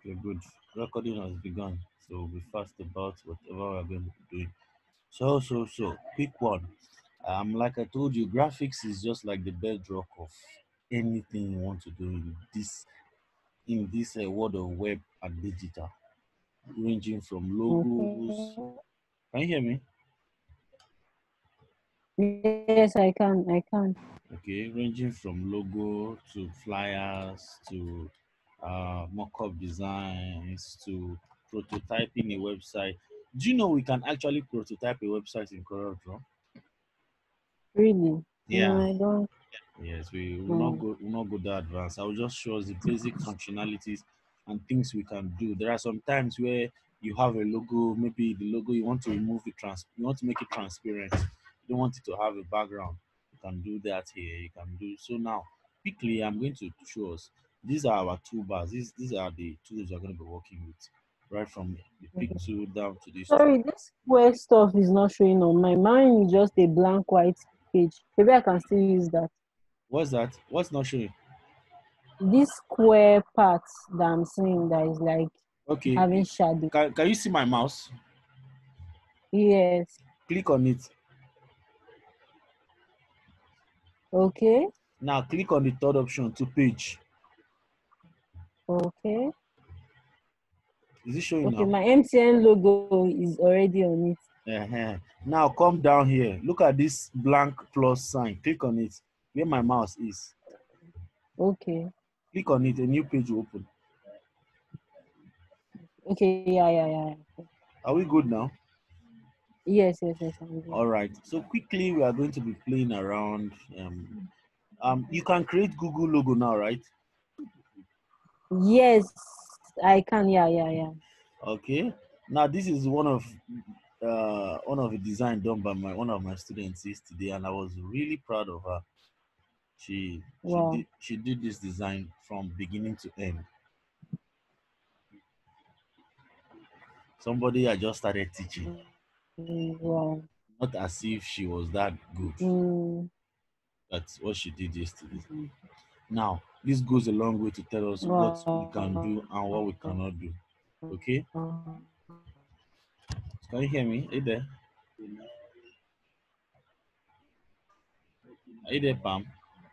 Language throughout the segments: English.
Okay, good. Recording has begun, so we'll be fast about whatever we're going to be doing. So, so, so, quick one. Um, like I told you, graphics is just like the bedrock of anything you want to do in this in this uh, world of web and digital, ranging from logos. Can you hear me? Yes, I can. I can. Okay, ranging from logo to flyers to uh, mock-up designs to prototyping a website. Do you know we can actually prototype a website in CorelDRAW? Really? Yeah. No, I don't. Yes, we will not Mm. go will not go that advanced. I will just show us the basic functionalities and things we can do. There are some times where you have a logo, maybe the logo you want to remove it trans you want to make it transparent. You don't want it to have a background. You can do that here. You can do so now. Quickly, I'm going to show us. These are our toolbars. These these are the tools we're going to be working with, right from the mm-hmm. pick tool down to this. tool. Sorry, this square stuff is not showing on my mind. Is just a blank white page. Maybe I can still use that. What's that? What's not showing? This square part that I'm seeing that is like Okay. having shadow. Can, can you see my mouse? Yes. Click on it. Okay. Now click on the third option to page. Okay. Is it showing Okay. now? My MTN logo is already on it. Uh-huh. Now come down here. Look at this blank plus sign. Click on it. Where my mouse is. Okay. Click on it. A new page will open. Okay. Yeah. Yeah. Yeah. yeah. Are we good now? Yes. Yes. Yes. All right. So quickly we are going to be playing around. Um, um, you can create Google logo now, right? Yes. I can. Yeah. Yeah. Yeah. Okay. Now this is one of uh one of the design done by my one of my students yesterday, and I was really proud of her. She she Wow. did she did this design from beginning to end. Somebody I just started teaching, Mm, Wow. not as if she was that good. Mm, That's what she did yesterday. Now, this goes a long way to tell us what we can do and what we cannot do. Okay? Can you hear me? Are you there? Are you there, Pam?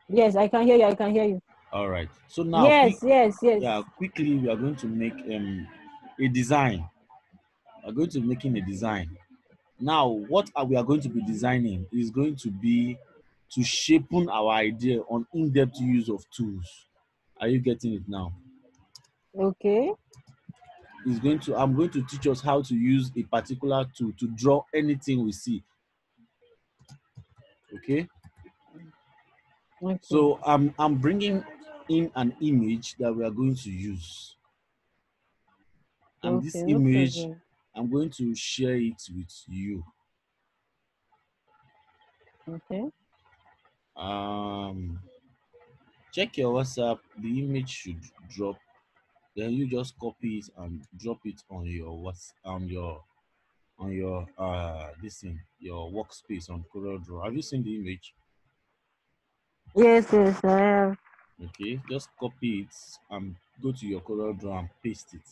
Yes, I can hear you. I can hear you. All right. So now, yes, quick- yes, yes. yeah, quickly we are going to make um a design. We are going to be making a design. Now, what are we are going to be designing is going to be to shapen our idea on in-depth use of tools. Are you getting it now? Okay. Is going to I'm going to teach us how to use a particular tool to draw anything we see. Okay. okay. So I'm I'm bringing in an image that we are going to use. And this Okay, no image, problem. I'm going to share it with you. Okay. Um, check your WhatsApp. The image should drop. Then you just copy it and drop it on your what's on your on your uh this thing your workspace on CorelDRAW. Have you seen the image? Yes, yes, I have. Okay, just copy it and go to your CorelDRAW and paste it.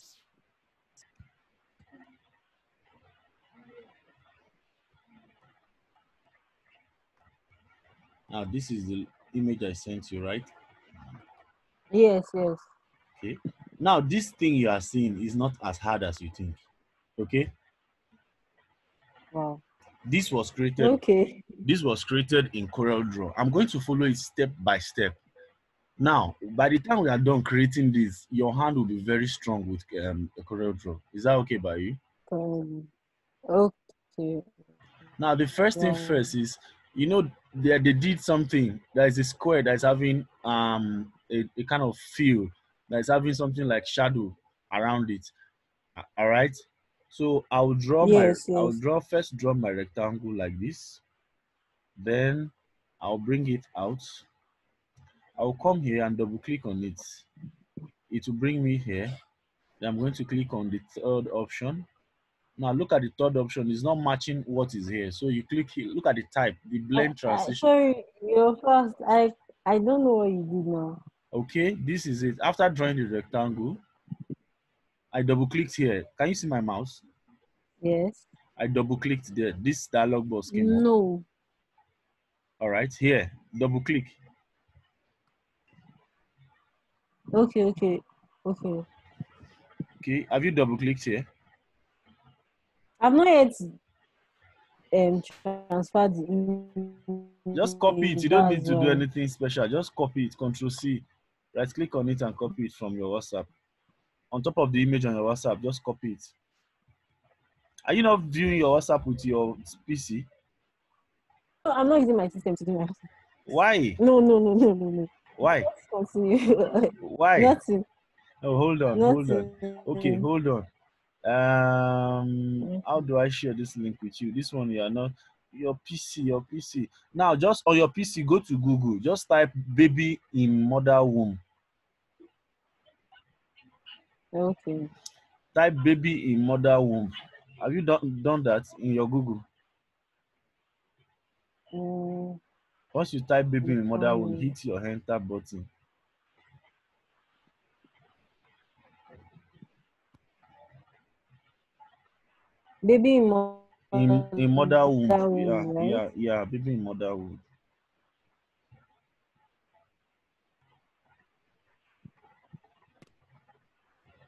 Now this is the image I sent you, right? Yes, yes. Okay. Now this thing you are seeing is not as hard as you think. Okay. Wow. This was created. Okay. This was created in CorelDRAW. I'm going to follow it step by step. Now, by the time we are done creating this, your hand will be very strong with um, the CorelDRAW. Is that okay by you? Um, okay. Now, the first thing first is, you know, they, they did something. There is a square that is having um a, a kind of feel that is having something like shadow around it. All right. So I'll draw Yes, my I'll draw first draw my rectangle like this. Then I'll bring it out. I'll come here and double click on it. It will bring me here. Then I'm going to click on the third option. Now look at the third option. It's not matching what is here. So you click here. Look at the type, the blend Uh, transition. sorry, you're fast. I I don't know what you did now. Okay, this is it. After drawing the rectangle, I double clicked here. Can you see my mouse? Yes. I double clicked there. This dialog box came up. No. All right, here, double click. Okay, okay, okay. Okay, have you double clicked here? I've not yet um transferred Just copy it. You don't need to do anything special. Just copy it. Control C. Right click on it and copy it from your WhatsApp. On top of the image on your WhatsApp, just copy it. Are you not viewing your WhatsApp with your PC? No, I'm not using my system to do my WhatsApp. Why? No, no, no, no, no, no. Why? Let's continue. Why? Nothing. Oh, hold on, hold on. Okay, hold on. Um, how do I share this link with you? This one, you are not your PC, your PC. Now, just on your PC, go to Google. Just type "baby in mother womb." Okay. Type "baby in mother womb." Have you done done that in your Google? Mm, Once you type "baby in mother womb," Mm. hit your enter button. Baby in In in mother womb, mother yeah, right? yeah, yeah, baby in mother womb.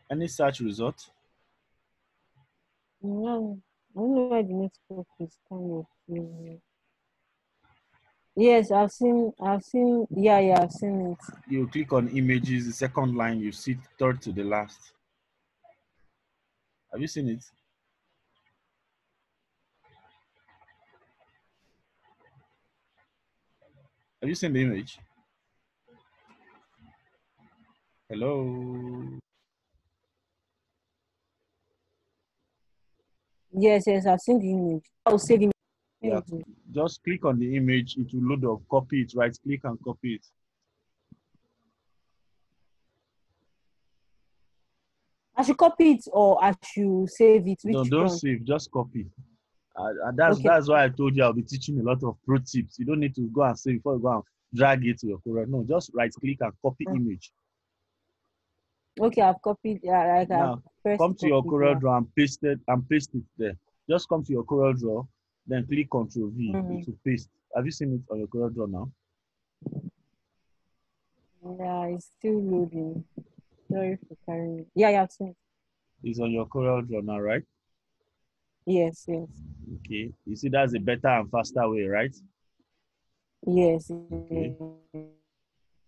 Any search result? No, I don't know why the network is kind of. Yes, I've seen. I've seen. Yeah, yeah, I've seen it. you click on images, the second line, you see third to the last. Have you seen it? Have you seen the image? Hello? Yes, yes, I've seen the image. Oh, I'll say the Yeah. Just click on the image, it will load up, copy it, right click and copy it. I should copy it or I should save it. Which No, don't one? save, just copy. Uh, and that's Okay. that's why I told you I'll be teaching a lot of pro tips. You don't need to go and save before you go and drag it to your Corel. No, just right click and copy Mm. image. Okay, I've copied. Yeah, like Now, come to your Corel. Draw and paste it and paste it there. Just come to your Corel Draw, then click Control V Mhm. to paste. Have you seen it on your Corel Draw now? Yeah, it's still loading. Sorry for carrying it. Yeah, yeah, I've seen it. It's on your Corel Draw now, right? Yes, yes, Okay. You see that's a better and faster way, right? yes. Okay.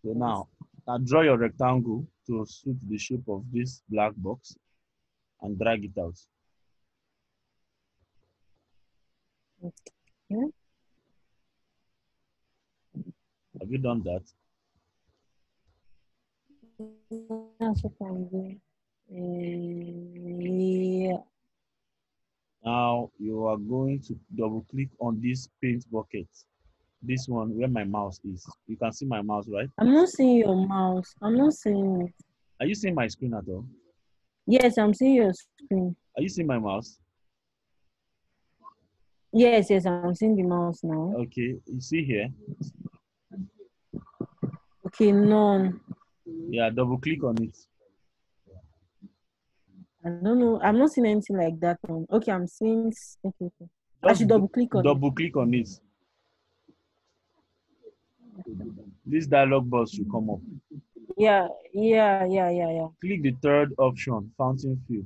So now, now draw your rectangle to suit the shape of this black box and drag it out. Okay. Have you done that? That's what I'm doing. Uh, yeah. Now you are going to double click on this paint bucket. This one where my mouse is. You can see my mouse, right? I'm not seeing your mouse. I'm not seeing it. Are you seeing my screen at all? Yes, I'm seeing your screen. Are you seeing my mouse? Yes, yes, I'm seeing the mouse now. Okay, you see here. Okay, none. Yeah, double click on it. I don't know. I'm not seeing anything like that one. Okay, I'm seeing. Okay, okay. I should double click on it. double click on it. This dialog box should come up. Yeah, yeah, yeah, yeah, yeah. Click the third option, fountain fill.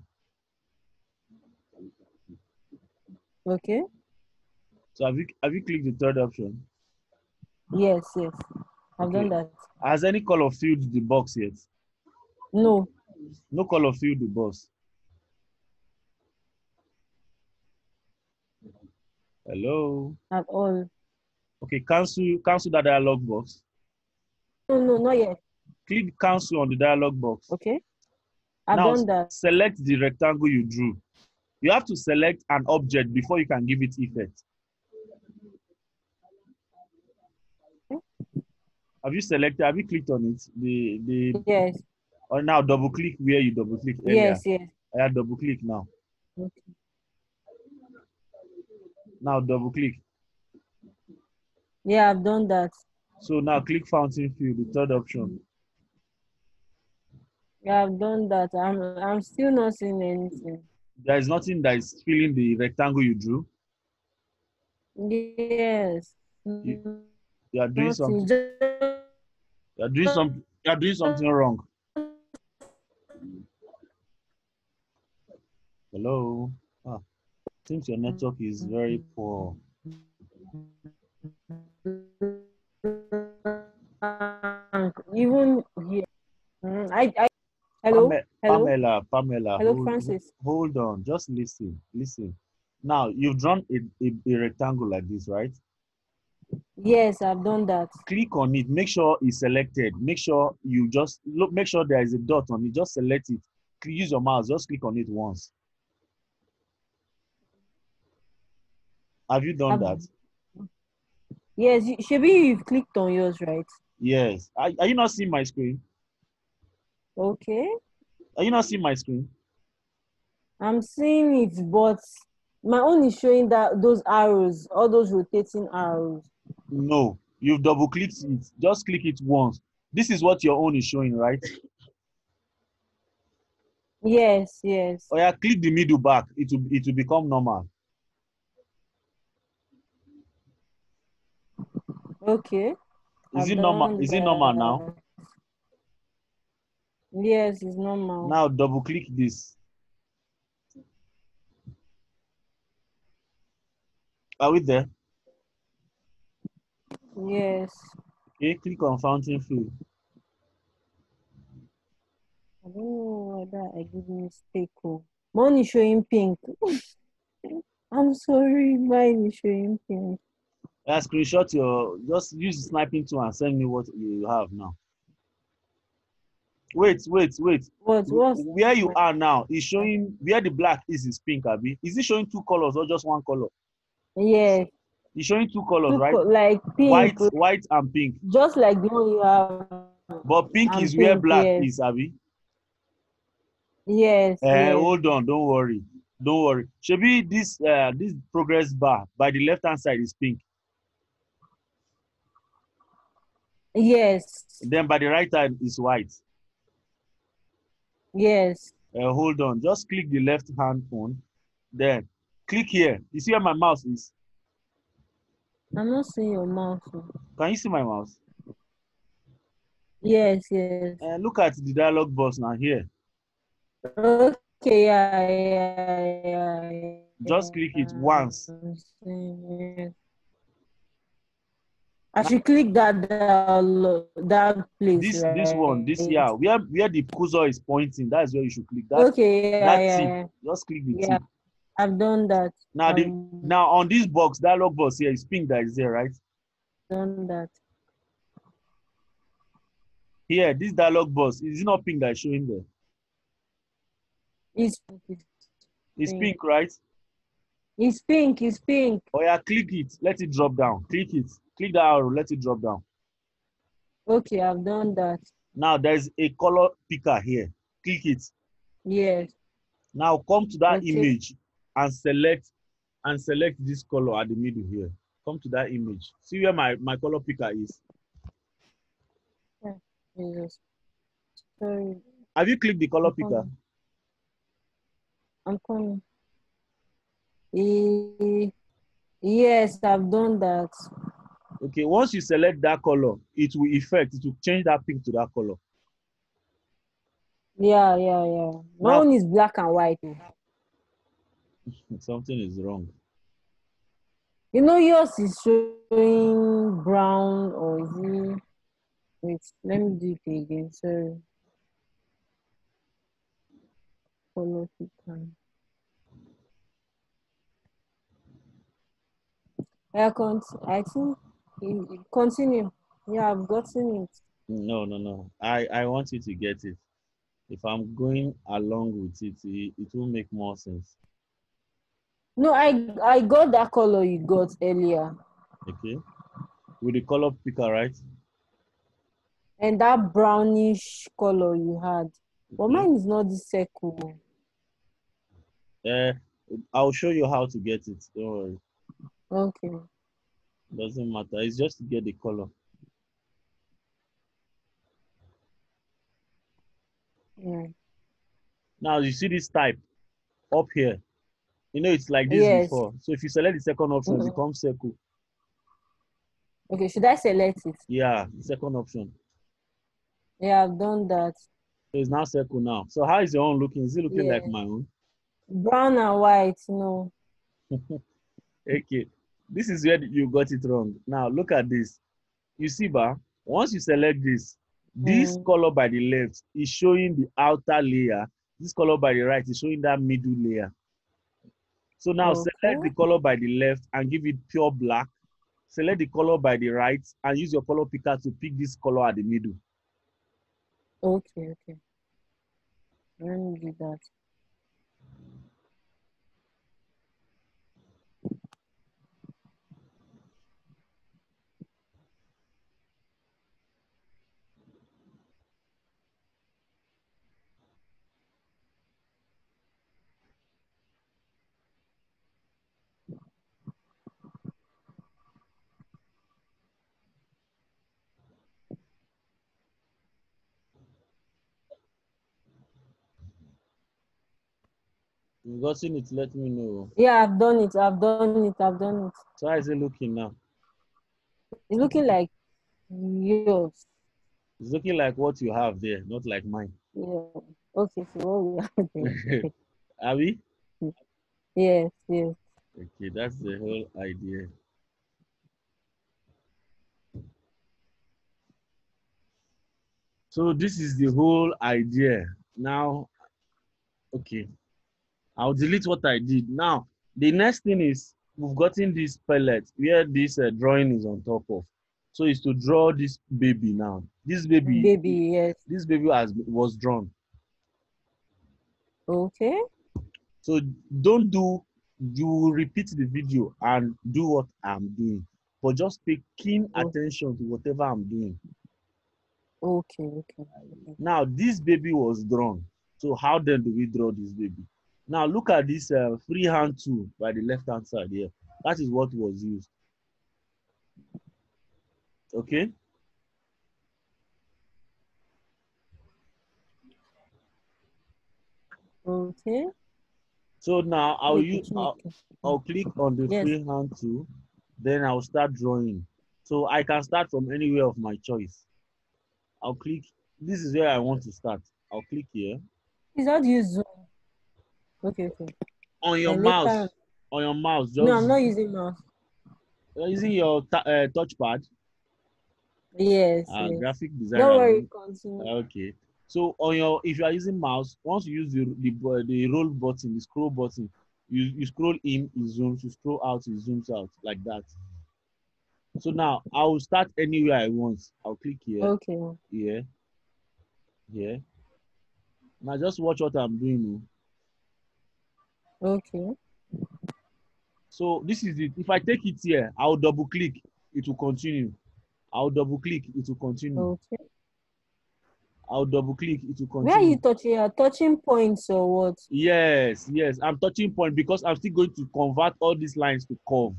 Okay. So have you have you clicked the third option? Yes, yes. I've Okay. done that. Has any color filled the box yet? No. No color filled the box. Hello. At all. Okay, cancel cancel that dialog box. No, no, not yet. Click cancel on the dialog box. Okay. I've now done that. select the rectangle you drew. You have to select an object before you can give it effect. Have you selected? Have you clicked on it? The the Yes, or now double click where you double click yes, yes. I have double click now. Okay. Now double click. Yeah, I've done that. So now click fountain fill, the third option. Yeah, I've done that. I'm I'm still not seeing anything. There is nothing that is filling the rectangle you drew. Yes. You- You are doing something. You are doing some. You are doing something wrong. Hello. Ah, seems your network is very poor. even here. Mm, I, I hello. Pame- Hello? Pamela, Pamela. Hello, hold, Francis. Hold on. Just listen. Listen. Now you've drawn a, a, a rectangle like this, right? Yes, I've done that. Click on it. Make sure it's selected. Make sure you just look. Make sure there is a dot on it. Just select it. Use your mouse. Just click on it once. Have you done I've- that? Yes, Shebi, you've clicked on yours, right? Yes. Are, are you not seeing my screen? Okay. Are you not seeing my screen? I'm seeing it, but my own is showing that those arrows, all those rotating arrows. No. You've double clicked it. Just click it once. This is what your own is showing, right? Yes, yes. Oh yeah, click the middle back. It will it will become normal. Okay. Is I've it normal? Is it normal now? Yes, it's normal. Now double click this. Are we there? Yes. Okay, click on fountain fill. I don't know whether I did mistake. Mine is showing pink. I'm sorry, mine is showing pink. Yeah, screenshot your just use the snipping tool and send me what you have now. Wait, wait, wait. What was Where you are now is showing where the black is is pink, Abby. Is it showing two colors or just one color? yes, It's showing two colors, two right? co- like pink, White, white and pink. just like the one you have. But pink is where pink, black yes. is, Abby. Yes, Uh, yes. hold on, don't worry. Don't worry. Should this uh this progress bar by the left hand side is pink. Yes, Then by the right hand is white. yes. Uh, hold on. Just click the left hand phone. Then click here. You see where my mouse is? I'm not seeing your mouse. Can you see my mouse? Yes, yes. Uh, look at the dialog box now here. Okay, yeah, yeah, yeah. Just click it once. It. I should click that download, that place. This right? this one, this yeah, where where the cursor is pointing, that's where you should click. That Okay, yeah, that yeah, yeah. just click the Yeah. tip. I've done that. Now the now on this box, dialog box here is pink that is there, right? done that. Here, this dialog box, is it not pink that is showing there? It's It's Pink. pink, right? it's pink. It's pink. Oh yeah, click it. Let it drop down. Click it. Click the arrow. Let it drop down. Okay, I've done that. Now there's a color picker here. Click it. Yes. Now come to that Okay. image and select and select this color at the middle here. Come to that image. See where my, my color picker is. Jesus. Sorry, Have you clicked the color I'm picker? coming. I'm coming. Eh, Yes, I've done that. Okay, once you select that color, it will effect, it will change that pink to that color. Yeah, yeah, yeah. My own is black and white. Something is wrong. You know, yours is showing brown or is it? Wait, let me do it again. Sorry. Color picker. Yeah, con- I think you- you continue. Yeah, I've gotten it. No, no, no. I, I want you to get it. If I'm going along with it, it, it will make more sense. No, I I got that color you got earlier, Okay. With the color picker, right? and that brownish color you had. But mine is not this circle. Uh, I'll show you how to get it. Don't worry. Okay. Doesn't matter. It's just to get the color. Mm. Now you see this type up here. You know it's like this Yes. before. So if you select the second option, it Mhm. becomes circle. Okay, should I select it? Yeah, second option. Yeah, I've done that. It's now circle now. So how is your own looking? Is it looking like Yeah. my own? Brown and white, no. Okay. This is where you got it wrong. Now look at this. You see, ba, once you select this, this Mm. color by the left is showing the outer layer. This color by the right is showing that middle layer. So now select the color by the left and give it pure black. Select the color by the right and use your color picker to pick this color at the middle. Okay, okay. Let me do that. You gotten it, let me know. Yeah, I've done it. I've done it. I've done it. So how is it looking now? It's looking like yours. It's looking like what you have there, not like mine. Yeah. Okay, so what we have there? Abby? Yes, yes. Okay, that's the whole idea. So this is the whole idea. Now, okay, I'll delete what I did. Now, the next thing is we've gotten this pellet where this uh, drawing is on top of. So it's to draw this baby now. This baby, Baby, yes. this baby has was drawn. Okay. So don't do, you repeat the video and do what I'm doing, but just pay keen Oh. attention to whatever I'm doing. Okay, okay. Now, this baby was drawn. So how then do we draw this baby? Now look at this uh, freehand tool by the left hand side here. That is what was used. Okay. Okay. So now I'll use I'll. I'll click on the Yes. freehand tool, then I'll start drawing. So I can start from anywhere of my choice. I'll click. This is where I want to start. I'll click here Is that you zoom? Okay, okay. on your And mouse. later- On your mouse, just No, I'm not using mouse. You're using your ta- uh, touchpad. Yes, Uh, yes. graphic designer. Don't worry, continue. Okay. So on your, if you are using mouse, once you use the the, the roll button, the scroll button, you, you scroll in, it zooms. You scroll out, it zooms out like that. So now I will start anywhere I want. I'll click here, Okay. here, here. Now just watch what I'm doing. Okay. So this is it. If I take it here, I'll double click. It will continue. I'll double click. It will continue. Okay. I'll double click. It will continue. Where are you touching? You're touching points or what? Yes, yes. I'm touching point because I'm still going to convert all these lines to curve.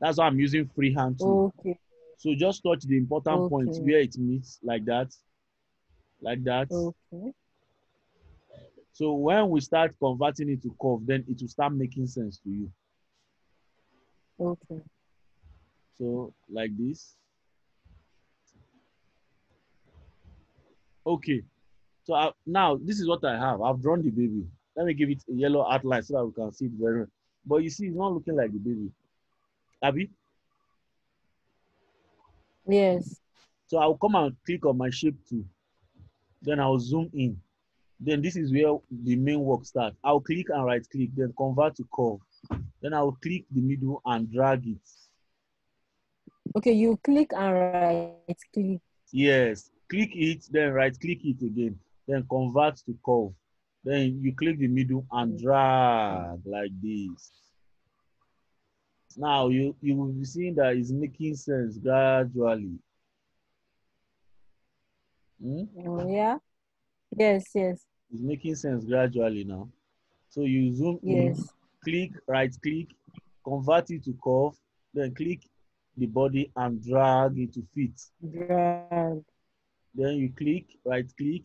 That's why I'm using freehand tool. Okay. So just touch the important points where it meets, like that, like that. Okay. So when we start converting it to curve, then it will start making sense to you. Okay. So like this. Okay. So I, now this is what I have. I've drawn the baby. Let me give it a yellow outline so that we can see it very well. But you see, it's not looking like the baby. Abby? Yes. So I'll come and click on my shape tool. Then I'll zoom in. Then this is where the main work starts. I'll click and right click, then convert to curve. Then I'll click the middle and drag it. Okay, you click and right click. Yes, click it, then right click it again. Then convert to curve. Then you click the middle and drag like this. Now you, you will be seeing that it's making sense gradually. Hmm? Oh, yeah. Yes, yes, It's making sense gradually now. So you zoom in, click, right click, convert it to curve, then click the body and drag it to fit. Drag. Then you click, right click,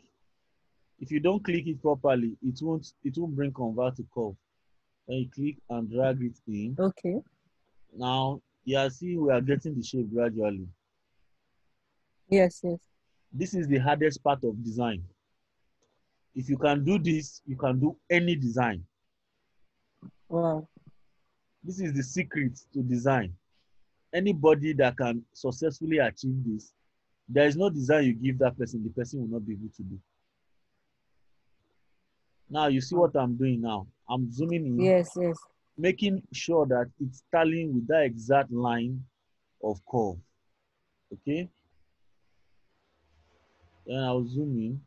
If you don't click it properly, it won't it won't bring convert to curve. Then you click and drag it in. Okay. Now you are seeing we are getting the shape gradually. Yes, yes. This is the hardest part of design. If you can do this, you can do any design. Wow. This is the secret to design. Anybody that can successfully achieve this, there is no design you give that person, the person will not be able to do. Now you see what I'm doing now. I'm zooming in, Yes, yes. making sure that it's tallying with that exact line of curve. Okay. Then I'll zoom in,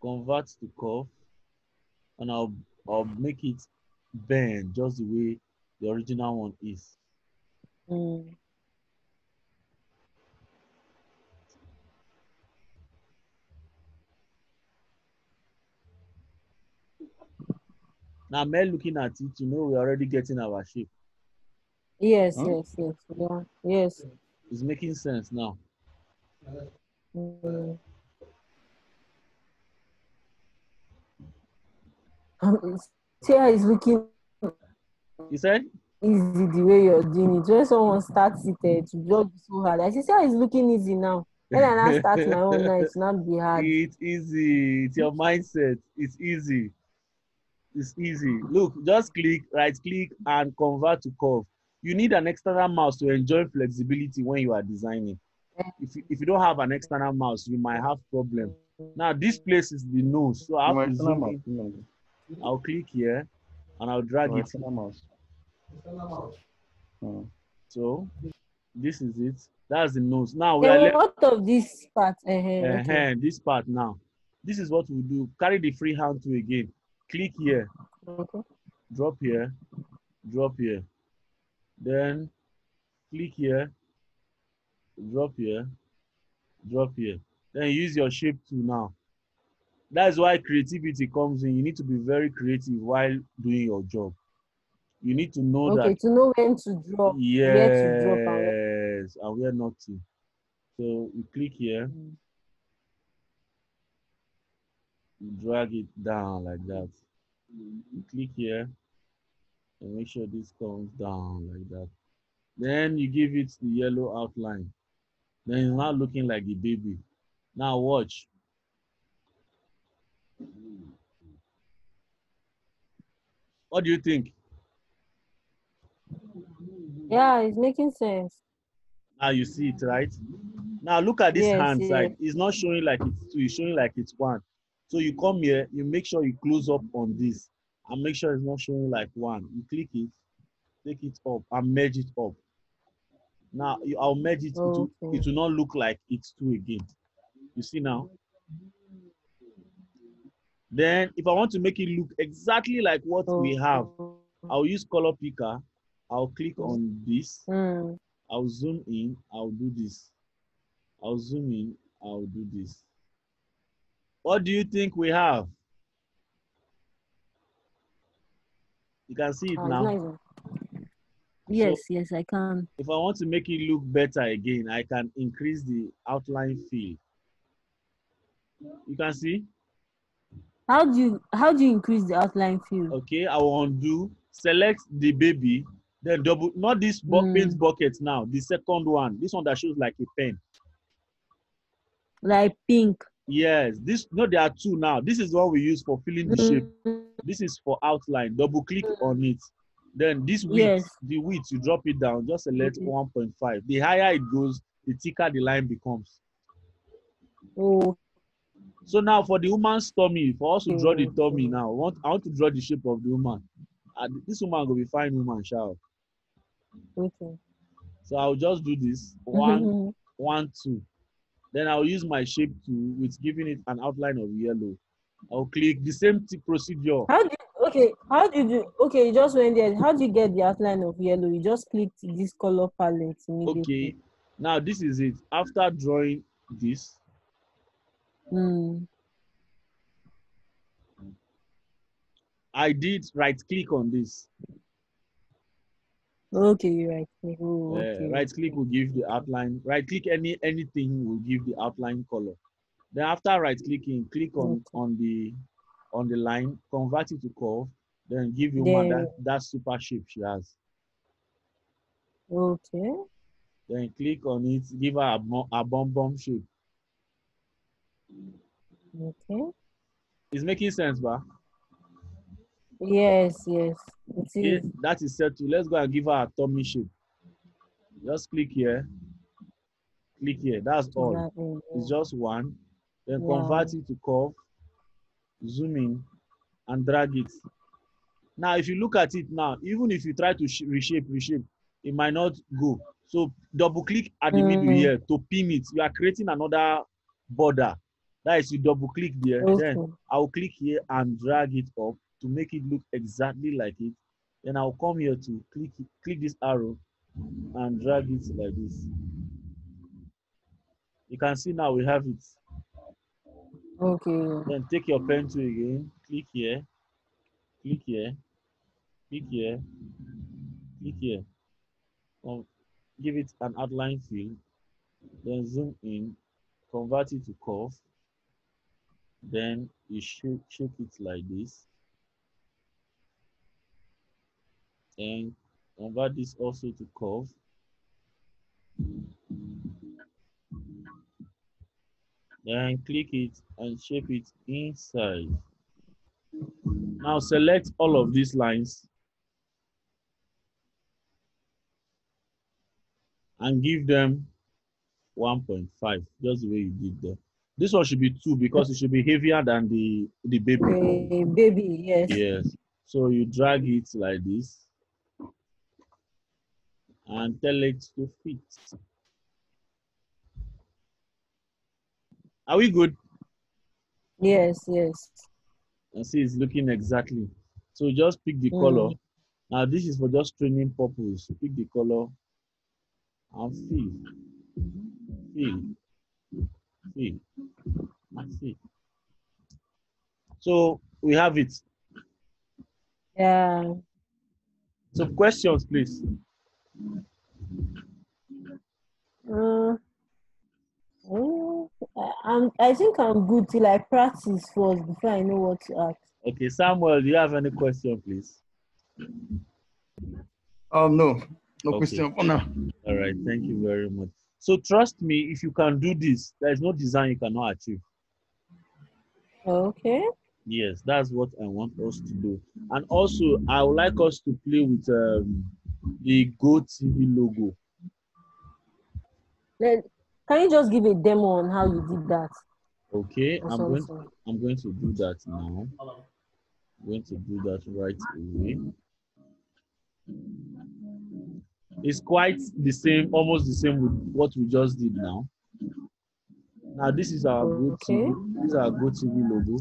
convert to curve, and I'll I'll make it bend just the way the original one is. Mm. Now, men looking at it, you know, we're already getting our shape. Yes, Huh? yes, yes. Yeah. Yes. It's making sense now. Mm. Um, is looking You said? easy the way you're doing it. When someone starts it eh, to just so hard. I say, see how it's looking easy now. When I now start my own now, it's not be hard. It's easy. It's your mindset. It's easy. It's easy. Look, just click, right click, and convert to curve. You need an external mouse to enjoy flexibility when you are designing. If you, if you don't have an external mouse, you might have problem. Now, this place is the nose, so I have to zoom in. I'll click here, and I'll drag it. So, this is it. That's the nose. Now we are left. of this part? Uh, okay. uh this part now. This is what we do. Carry the free hand to again. Click here, okay. drop here, drop here. Then click here, drop here, drop here. Then use your shape tool now. That's why creativity comes in. You need to be very creative while doing your job. You need to know Okay, that to know when to drop. where to drop and where- yes, and where not to. So you click here, Mm. you drag it down like that. You click here and make sure this comes down like that. Then you give it the yellow outline. Then it's now looking like the baby. Now watch. What do you think? Yeah, it's making sense. Now you see it, right? Now look at this Yes, hand yes. side. It's not showing like it's two, it's showing like it's one. So you come here, you make sure you close up on this and make sure it's not showing like one. You click it, take it up and merge it up. Now I'll merge it, it, will, it will not look like it's two again. You see now? Then if I want to make it look exactly like what we have, I'll use color picker. I'll click on this. Mm. I'll zoom in, I'll do this. I'll zoom in, I'll do this. What do you think we have? You can see it Ah, now. not even- Yes, yes, I can. If I want to make it look better again, I can increase the outline fill. You can see? How do you how do you increase the outline field? Okay, I will undo, select the baby, then double, not this bu- Mm. paint bucket now, the second one, this one that shows like a pen. Like pink. Yes, this, no, there are two now. This is what we use for filling the shape. Mm. This is for outline. Double click on it. Then this width, Yes. the width, you drop it down. Just select Okay. 1.5. The higher it goes, the thicker the line becomes. Oh, So now for the woman's tummy, for us to draw the mm. tummy now, I want, I want to draw the shape of the woman. And this woman will be fine woman, shall. okay. So I'll just do this. One, mm-hmm. one, two. Then I'll use my shape tool with giving it an outline of yellow. I'll click the same procedure. How do you, okay? How do you? Okay, you just went there. How do you get the outline of yellow? You just clicked this color palette. Okay. Now this is it. After drawing this, Mm. I did right click on this. Okay, right. Oh, Uh, okay. right click will give the outline. Right click any anything will give the outline color. Then after right clicking, click on Okay. on the on the line, convert it to curve, then give you Then- that, that super shape she has. Okay. Then click on it, give her a, a bomb bomb shape. Okay. It's making sense, ba? Yes, yes. It Okay, is. that is set to. Let's go and give her a tummy shape. Just click here. Click here. That's all. Is- It's just one. Then Wow. convert it to curve, zoom in, and drag it. Now, if you look at it now, even if you try to reshape, reshape, it might not go. So double click at the middle Mm. here to pin it. You are creating another border. That is, you double click there. Then I will click here and drag it up to make it look exactly like it. Then I'll come here to click it, click this arrow and drag it like this. You can see now we have it. Okay. Then take your pen tool again, click here, click here, click here, click here. Um, give it an outline fill, then zoom in, convert it to curve, then you shape, shape it like this. And convert this also to curve. Then click it and shape it inside. Now select all of these lines and give them 1.5, just the way you did there. This one should be two because it should be heavier than the, the baby. Okay, baby, yes. Yes. So you drag it like this and tell it to fit. Are we good? Yes, yes. and see it's looking exactly. So just pick the Mm. color. Now this is for just training purpose. Pick the color and feel, feel, feel, I see. So we have it. Yeah. So questions, please. Uh, mm, I, I'm, I think I'm good till I practice first before I know what to ask. Okay, Samuel, do you have any question, please? Um, no, no Okay. question for now. All right, thank you very much. So trust me, if you can do this, there is no design you cannot achieve. Okay. Yes, that's what I want us to do. And also, I would like us to play with um, the Go TV logo. Let, can you just give a demo on how you did that? Okay, I'm going. I'm going to do that now. I'm going to do that right away. It's quite the same, almost the same with what we just did now. Now this is our good Okay. TV. This is our Go TV logo.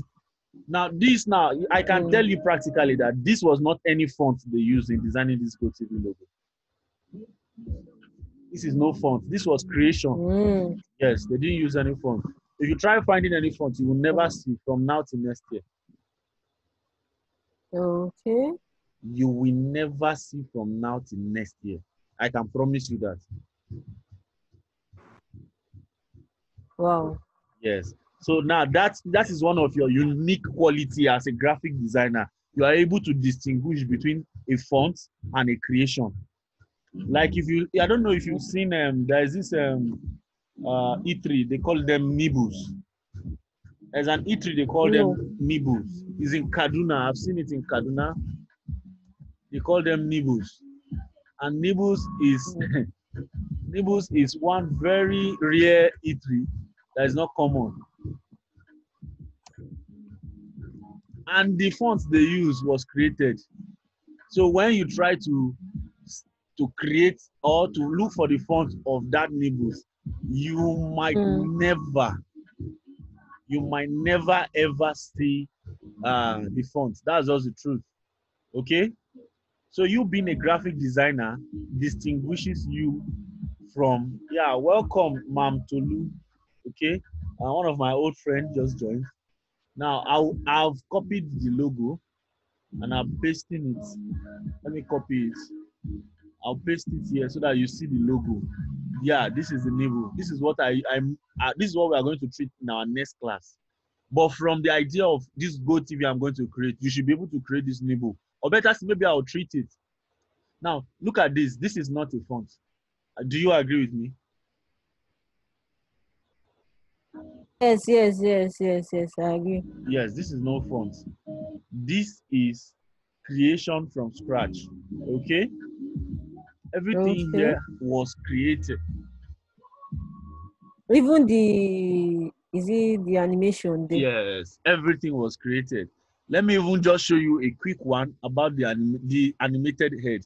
Now this now I can Mm. tell you practically that this was not any font they used in designing this Go TV logo. This is no font. This was creation. Mm, Yes, they didn't use any font. If you try finding any font, you will never see from now to next year. okay. You will never see from now to next year. I can promise you that. Wow. Yes. So now that that is one of your unique quality as a graphic designer. You are able to distinguish between a font and a creation. Like if you, I don't know if you've seen um, there is this um, uh, E3. They call them nibbles. As an E3, they call No. them nibbles. It's in Kaduna. I've seen it in Kaduna. They call them nibbles, and nibbles is nibbles is one very rare E3 that is not common. And the font they use was created. So when you try to to create or to look for the font of that nibbles, you might Mm. never, you might never ever see uh, the font. That's just the truth. Okay. So you being a graphic designer distinguishes you from yeah. Welcome, Mam Tolu. Okay, uh, one of my old friends just joined. Now I'll, I've copied the logo and I'm pasting it. Let me copy it. I'll paste it here so that you see the logo. Yeah, this is the nibble. This is what I I'm. Uh, this is what we are going to treat in our next class. But from the idea of this Go TV I'm going to create, you should be able to create this nibble. Or better, still, maybe I'll treat it. Now, look at this. This is not a font. Uh, Do you agree with me? Yes, yes, yes, yes, yes. I agree. Yes, this is no font. This is creation from scratch. Okay? Everything Okay. here was created. Even the is it the animation? The, Yes, everything was created. Let me even just show you a quick one about the anim- the animated head.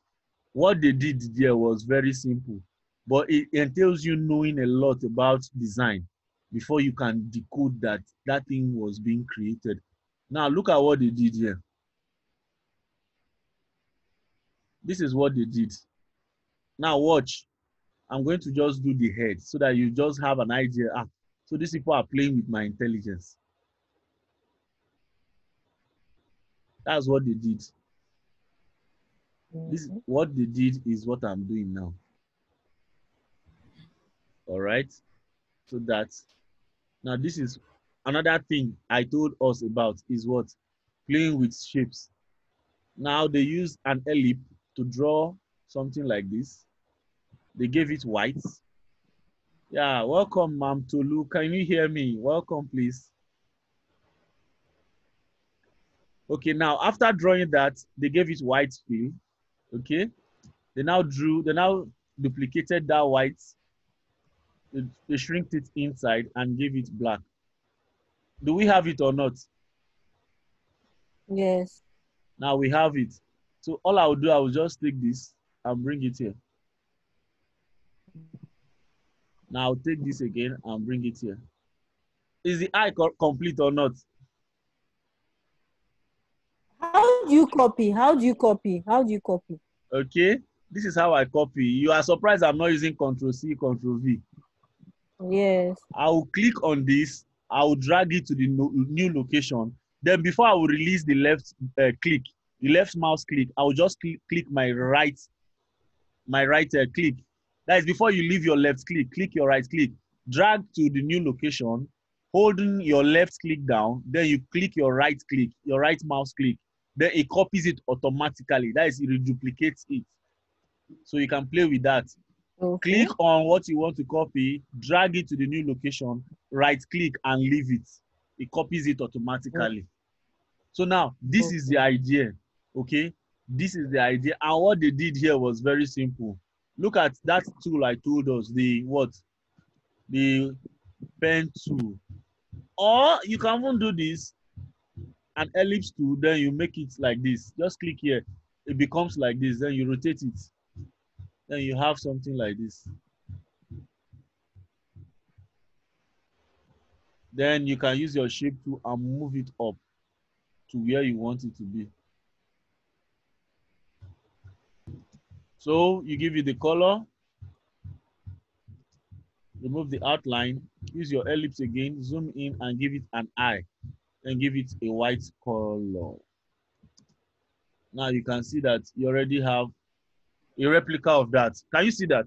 What they did there was very simple, but it entails you knowing a lot about design before you can decode that that thing was being created. Now look at what they did here. This is what they did. Now watch. I'm going to just do the head so that you just have an idea. Ah, so these people are playing with my intelligence. That's what they did. This Mhm. what they did is what I'm doing now. All right. So that now this is another thing I told us about is what playing with shapes. Now they use an ellipse to draw something like this. They gave it white. Yeah, welcome, Ma'am Tolu. Can you hear me? Welcome, please. Okay, now after drawing that, they gave it white fill. Okay, they now drew, they now duplicated that white, they, they shrinked it inside and gave it black. Do we have it or not? Yes. Now we have it. So all I will do, I will just take this and bring it here. Now I'll take this again and bring it here. Is the eye complete or not? Do you copy? How do you copy? How do you copy? Okay, this is how I copy. You are surprised I'm not using Control C, Control V. Yes. I will click on this. I will drag it to the no- new location. Then before I will release the left uh, click, the left mouse click, I will just click, click my right, my right uh, click. That is before you leave your left click, click your right click, drag to the new location, holding your left click down, then you click your right click, your right mouse click. Then it copies it automatically. That is, it reduplicates it. So you can play with that Okay. click on what you want to copy, drag it to the new location, right click and leave it. It copies it automatically. So now this is the idea. Okay. This is the idea. And what they did here was very simple. Look at that tool I told us, the what? The pen tool. Or you can even do this, an ellipse tool, then you make it like this. Just click here. It becomes like this. Then you rotate it then you have something like this. Then you can use your shape tool and move it up to where you want it to be. So you give it the color, remove the outline, use your ellipse again, zoom in and give it an eye, then give it a white color. Now you can see that you already have a replica of that. Can you see that?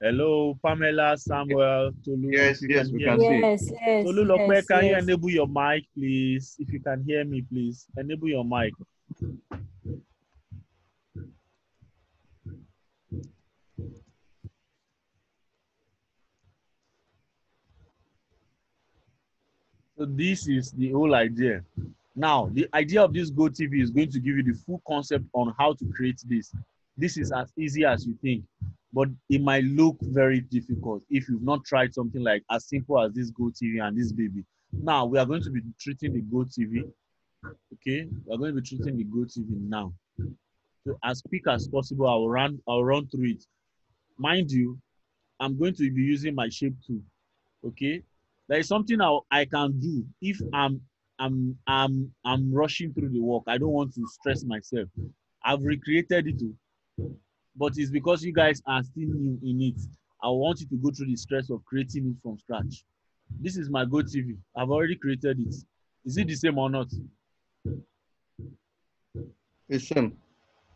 Hello, Pamela, Samuel, Tolu. Yes, yes, we can see. Yes, yes. Tolulope, yes, can you enable your mic, please? If you can hear me, please enable your mic. So this is the whole idea. Now, the idea of this Go TV is going to give you the full concept on how to create this. This is as easy as you think, but it might look very difficult if you've not tried something like as simple as this Go TV and this baby. Now, we are going to be treating the Go TV. Okay, we are going to be treating the Go TV now. So as quick as possible, I will run. I'll run through it. Mind you, I'm going to be using my shape tool. Okay, there is something I, I can do if I'm I'm I'm I'm rushing through the work. I don't want to stress myself. I've recreated it, too, but it's because you guys are still new in it. I want you to go through the stress of creating it from scratch. This is my Go TV. I've already created it. Is it the same or not? It's same.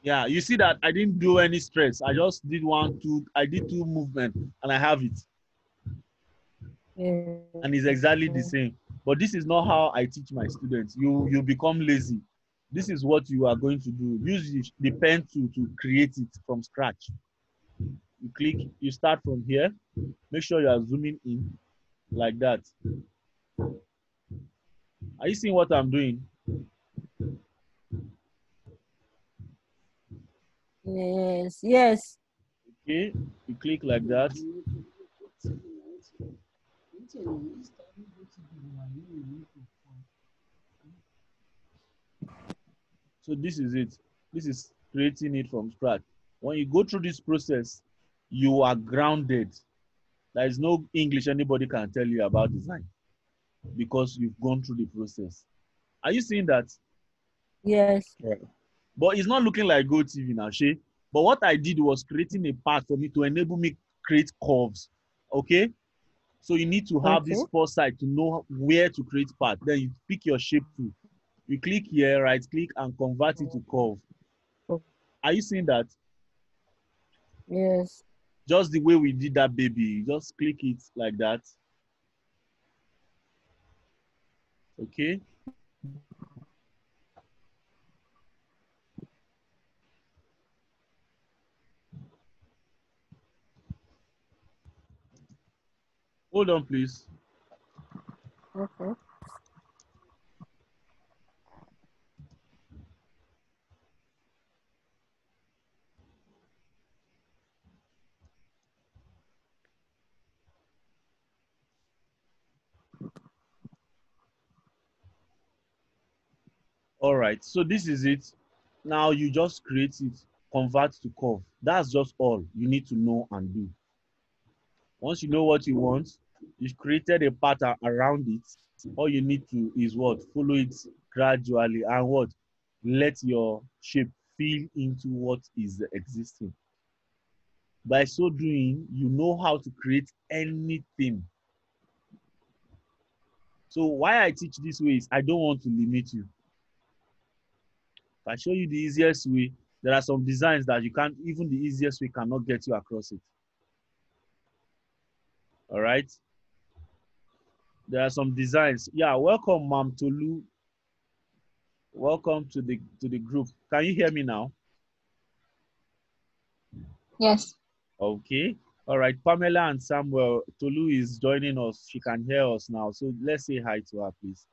Yeah, you see that I didn't do any stress. I just did one, two, I did two movement and I have it. And it's exactly the same. But this is not how I teach my students. You you become lazy. This is what you are going to do. Use the- the pen to, to create it from scratch. You click, you start from here. Make sure you are zooming in like that. Are you seeing what I'm doing? Yes. Yes. Okay, you click like that. So this is it. This is creating it from scratch. When you go through this process, you are grounded. There is no English anybody can tell you about design because you've gone through the process. Are you seeing that? Yes. But it's not looking like Go TV now, Shay. But what I did was creating a path for me to enable me create curves. Okay? So you need to have this foresight to know where to create path. Then you pick your shape tool. You click here, right click, and convert it to curve. Oh. Are you seeing that? Yes. Just the way we did that baby. Just click it like that. Okay. Hold on, please. Okay. All right, so this is it. Now you just create it, convert to curve. That's just all you need to know and do. Once you know what you want, you've created a pattern around it. All you need to is what? Follow it gradually and what? Let your shape fill into what is existing. By so doing, you know how to create anything. So why I teach this way is I don't want to limit you. If I show you the easiest way, there are some designs that you can't, even the easiest way cannot get you across it. All right. There are some designs. Yeah, welcome, Mam Tolu. Welcome to the to the group. Can you hear me now? Yes. Okay. All right. Pamela and Samuel, Tolu is joining us. She can hear us now. So let's say hi to her, please.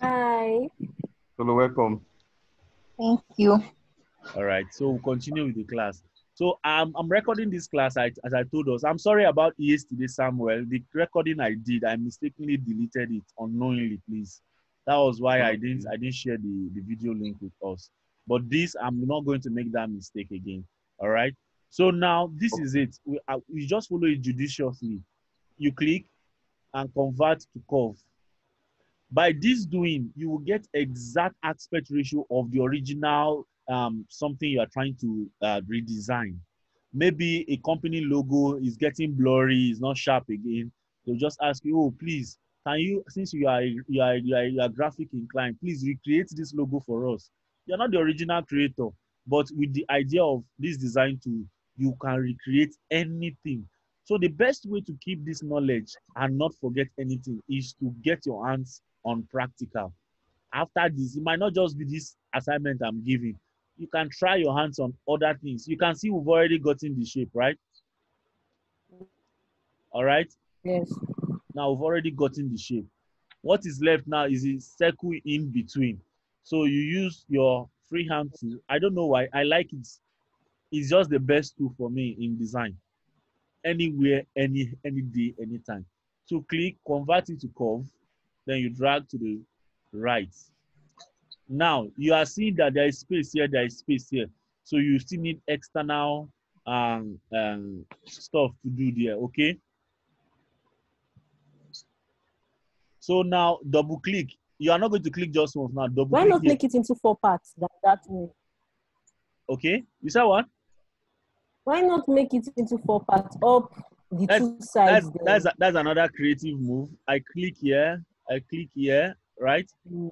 Hi. Hello, welcome. Thank you. All right. So we'll continue with the class. So I'm, I'm recording this class I, as I told us. I'm sorry about yesterday, Samuel. The recording I did, I mistakenly deleted it unknowingly, please. That was why I didn't I didn't share the, the video link with us. But this, I'm not going to make that mistake again. All right. So now this is it. We, uh, we just follow it judiciously. You click and convert to curve. By this doing, you will get exact aspect ratio of the original um, something you are trying to uh, redesign. Maybe a company logo is getting blurry, is not sharp again. They'll just ask you, oh, please, can you, since you are you are, you are, you are graphic inclined, please recreate this logo for us. You're not the original creator, but with the idea of this design tool, you can recreate anything. So the best way to keep this knowledge and not forget anything is to get your hands on practical. After this, it might not just be this assignment I'm giving. You can try your hands on other things. You can see we've already gotten the shape, right? All right. Yes. Now we've already gotten the shape. What is left now is a circle in between. So you use your freehand tool. I don't know why. I like it. It's just the best tool for me in design. Anywhere, any any day, anytime. So click, convert it to curve, then you drag to the right. Now you are seeing that there is space here, there is space here. So you still need external um, um, stuff to do there, okay? So now double click. You are not going to click just once now. Double Why click not here. make it into four parts that, that way? Okay. You said what? Why not make it into four parts up the That's- two sides? That's that's that's another creative move. I click here. I click here. Right. Mm.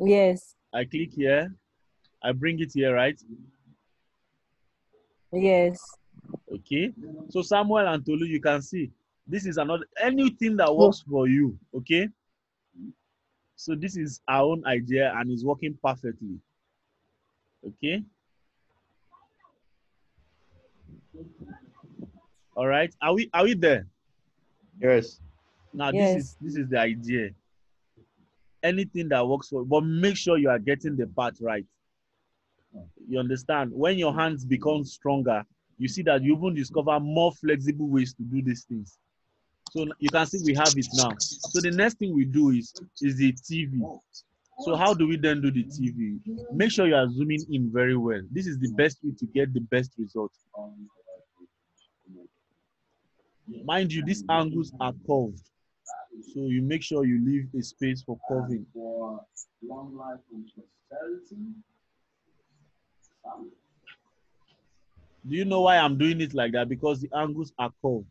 Yes. I click here. I bring it here, right? Yes. Okay. So Samuel and Tolu, you can see this is another anything that works for you. Okay. So this is our own idea and it's working perfectly. Okay. All right. Are we are we there? Yes. Now Yes. this is this is the idea. Anything that works for but make sure you are getting the part right. You understand? When your hands become stronger, you see that you even discover more flexible ways to do these things. So you can see we have it now. So the next thing we do is is the TV. So how do we then do the TV? Make sure you are zooming in very well. This is the best way to get the best result. Mind you, these angles are curved. So you make sure you leave a space for curving. Do you know why I'm doing it like that? Because the angles are curved.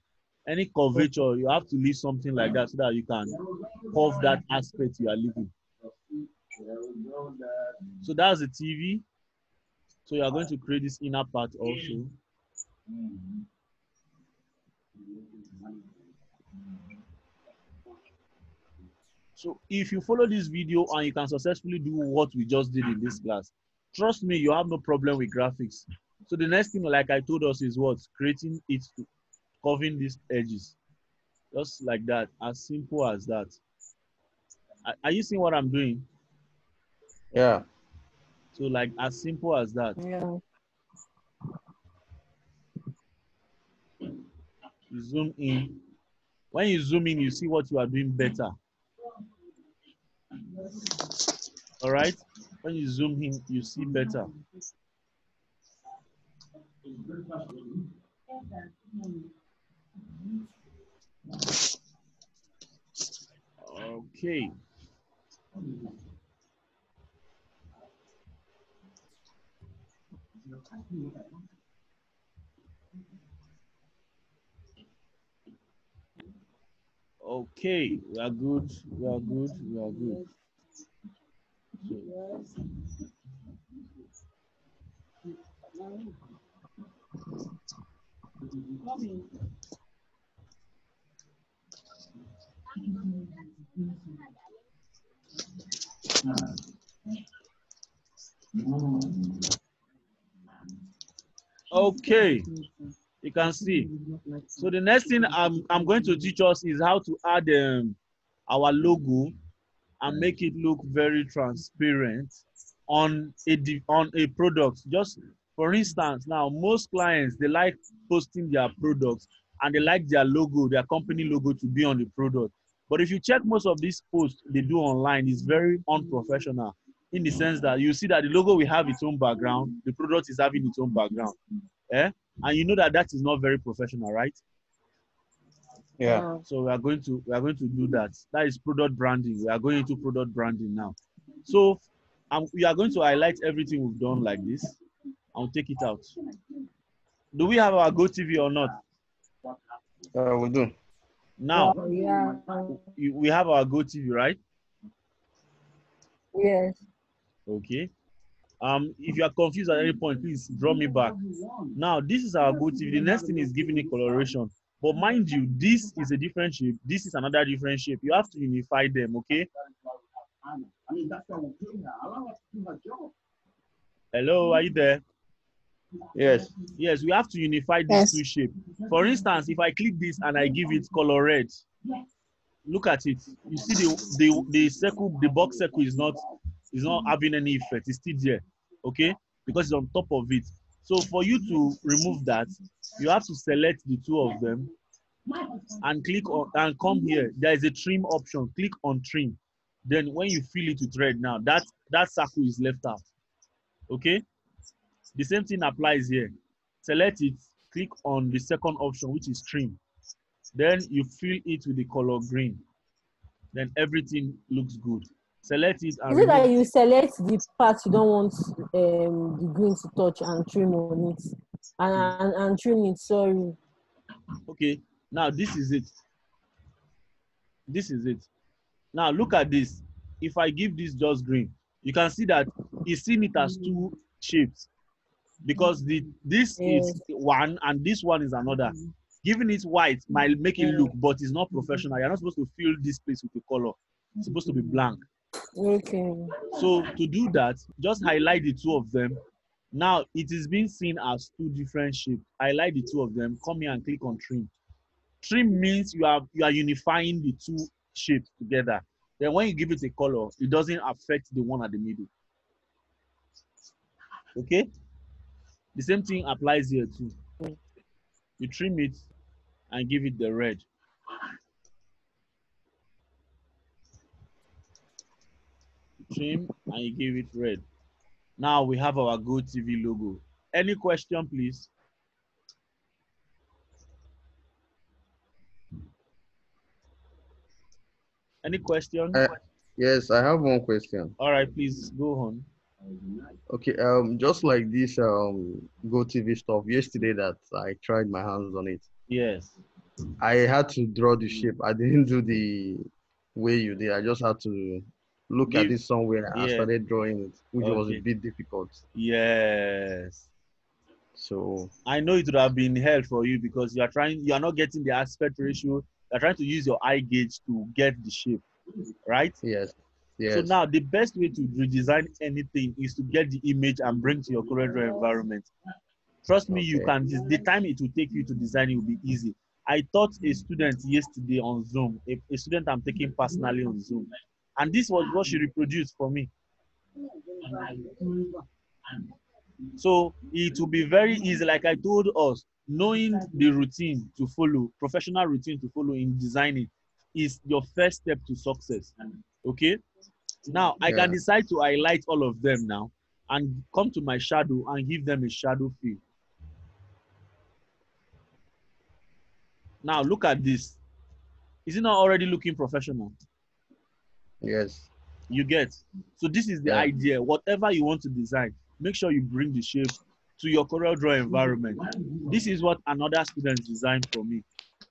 Any curvature, you have to leave something like that so that you can curve that aspect you are leaving. So that's the TV. So you are going to create this inner part also. So if you follow this video and you can successfully do what we just did in this class, trust me, you have no problem with graphics. So the next thing, like I told us, is what? Creating it, to- covering these edges. Just like that, as simple as that. Are- Are you seeing what I'm doing? Yeah. So like as simple as that. Yeah. You zoom in. When you zoom in, you see what you are doing better. All right? When you zoom in, you see better. Okay. Okay, we are good. We are good. We are good. Okay, you can see. So the next thing I'm I'm going to teach us is how to add um, our logo and make it look very transparent on a on a product. Just for instance, now most clients they like posting their products and they like their logo, their company logo to be on the product. But if you check most of these posts they do online, it's very unprofessional in the sense that you see that the logo will have its own background, the product is having its own background. Eh? And you know that that is not very professional, right? Yeah. So we are going to we are going to do that. That is product branding. We are going into product branding now. So um, we are going to highlight everything we've done like this. I'll take it out. Do we have our Go TV or not? Uh, we do. Now Oh, yeah. we have our Go TV, right? Yes. Okay. Um, if you are confused at any point, please draw me back. Now this is our Go TV. The next thing is giving it coloration. But mind you, this is a different shape. This is another different shape. You have to unify them, okay? Hello, are you there? Yes. Yes, we have to unify these Yes. two shapes. For instance, if I click this and I give it color red, look at it. You see the the, the circle, the box circle is not is not having any effect. It's still there, okay? Because it's on top of it. So for you to remove that, you have to select the two of them and click on and come here. There is a trim option. Click on trim. Then when you fill it with red now, that that circle is left out. Okay? The same thing applies here. Select it, click on the second option, which is trim. Then you fill it with the color green. Then everything looks good. Select it and Is it that you select the part you don't want um, the green to touch and trim on it? And, and, and trim it, sorry. Okay, now this is it. This is it. Now look at this. If I give this just green, you can see that he's seen it as two shapes because the this is one and this one is another. Giving it white might make it look, but it's not professional. You're not supposed to fill this place with a color. It's supposed to be blank. Okay. So to do that, just highlight the two of them. Now it is being seen as two different shapes. Highlight the two of them. Come here and click on trim. Trim means you are you are unifying the two shapes together. Then when you give it a color, it doesn't affect the one at the middle. Okay? The same thing applies here too. You trim it and give it the red. Trim and you give it red. Now we have our Go TV logo. Any question, please? Any question? Uh, Yes, I have one question. All right, please go on. Okay, um, just like this um Go TV stuff yesterday that I tried my hands on it. Yes. I had to draw the shape. I didn't do the way you did. I just had to look at Give- it somewhere and yeah. started drawing it, which was a bit difficult. Yes. So I know it would have been hell for you because you are trying, you are not getting the aspect ratio. You're trying to use your eye gauge to get the shape, right? yes, yes, So now the best way to redesign anything is to get the image and bring to your Corel Draw environment. Trust me, you can. The time it will take you to design it will be easy. I taught a student yesterday on Zoom, a, a student I'm taking personally on Zoom, and this was what she reproduced for me. So it will be very easy, like I told us, knowing the routine to follow, professional routine to follow in designing is your first step to success. Okay? Now I can decide to highlight all of them now and come to my shadow and give them a shadow fill. Now look at this. Is it not already looking professional? Yes, You get. So this is the Yeah. idea. Whatever you want to design, make sure you bring the shape to your Corel Draw environment. This is what another student designed for me.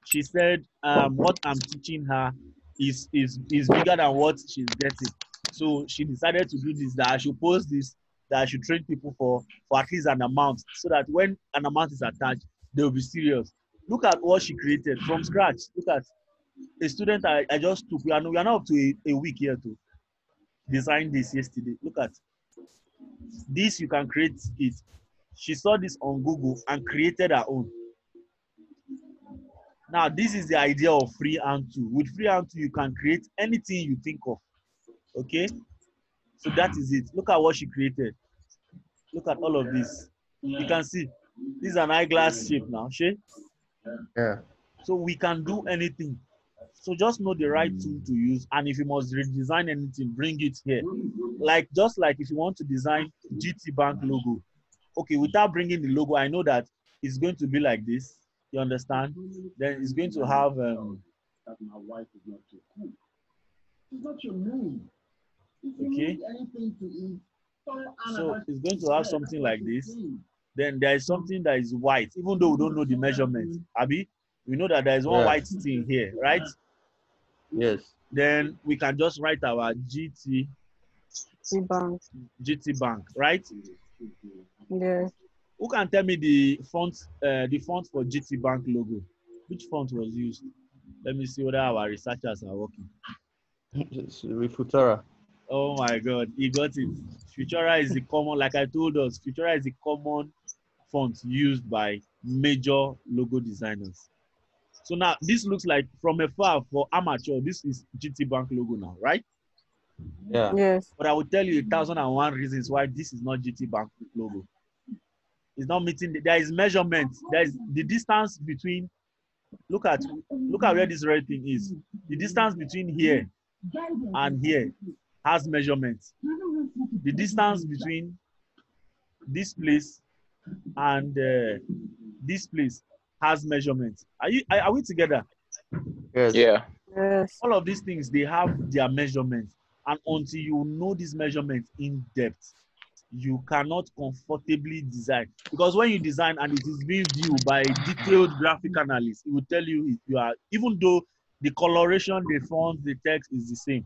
She said, um, "What I'm teaching her is is is bigger than what she's getting." So she decided to do this. That I should post this. That I should train people for for at least an amount, so that when an amount is attached, they will be serious. Look at what she created from scratch. Look at a student I, I just took. We are, we are now up to a, a week here oh. to design this yesterday. Look at this. You can create it. She saw this on Google and created her own. Now, this is the idea of freehand tool. With freehand tool, you can create anything you think of. Okay, so that is it. Look at what she created. Look at all of this. You can see this is an eyeglass shape now. Shay? yeah, So we can do anything. So just know the right tool to use. And if you must redesign anything, bring it here. Like just like if you want to design GT Bank logo. Okay, without bringing the logo, I know that it's going to be like this. You understand? Then it's going to have um, that my wife is not too cool. It's not your mood. If you Okay. need anything to eat, so it's going to have something like this. Mm. Then there is something that is white, even though we don't know the measurement. Abby, we know that there is one Yeah. white thing here, right? Yes, Then we can just write our GT GT Bank. GT Bank, right? Yeah. Who can tell me the font, uh, the font for GT Bank logo? Which font was used? Let me see whether our researchers are working. It's Refutera. Oh my God, he got it. Futura is the common, like I told us, Futura is the common font used by major logo designers. So now this looks like from afar for amateur, this is GT Bank logo now, right? Yeah, Yes. But I will tell you a thousand and one reasons why this is not GT Bank logo. It's not meeting. The, there is measurement. There is the distance between. Look at look at where this red thing is. The distance between here and here has measurements. The distance between this place and uh, this place has measurements. Are you? Are, are we together? yes, Yeah. Yes. all of these things they have their measurements and until you know these measurements in depth you cannot comfortably design because when you design and it is being viewed by a detailed graphic analyst it will tell you if you are even though the coloration the font the text is the same